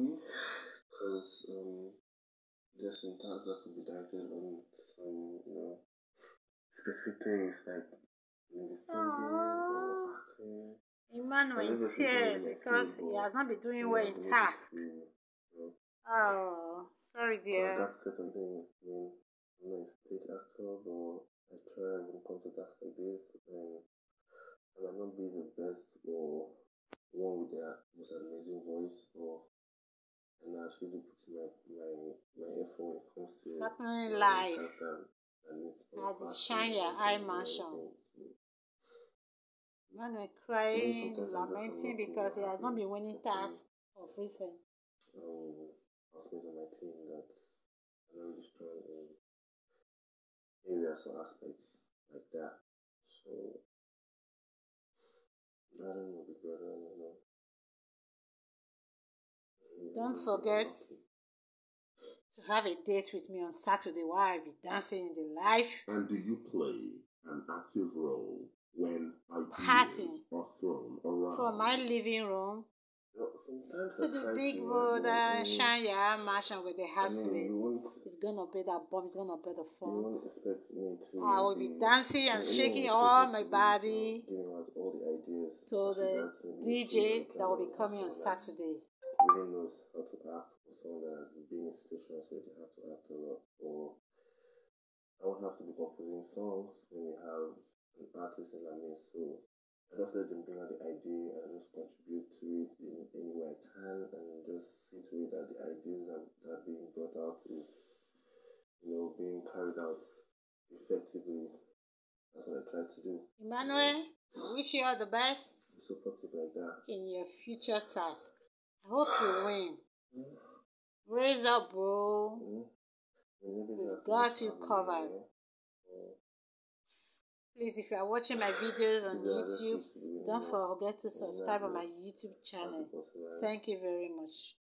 maybe because um, there's some tasks that could be directed on some, you know, specific things like maybe singing or acting. Emmanuel in tears because he has not been doing well in task. Oh, sorry, dear. Adapt certain things. I mean, I'm a stage actor, but I try when it comes to tasks like this, and I might not be the best or one with the most amazing voice, or and I actually do put my my my effort when it comes to happening live at the Shine Ya Eye Mansion. Manuel crying, lamenting because he has not been winning tasks of recent. Um, housemates on my team that not really strong in areas or aspects like that. So I don't Don't forget to have a date with me on Saturday while I'll be dancing in the life. And do you play an active role when ideas are thrown around? From my living room to the big road, uh, Shanya mansion with the housemates. It's gonna be that bomb, it's gonna be the fun. I will be dancing and shaking all my body to the DJ that will be coming on Saturday really knows how to act for someone that has been in situations where they have to act a lot. Or I won't have to be composing songs when we have an artist in our midst. So I just let them bring out the idea and just contribute to it in any way I can and just see to it that the ideas that, that are being brought out is, you know, being carried out effectively. That's what I try to do. Emmanuel, wish you all the best. Be supportive like that. In your future task. I hope you win. Mm. Raise up, bro. Mm. We've got you covered. Please, if you are watching my videos on YouTube, don't forget to subscribe on my YouTube channel. Thank you very much.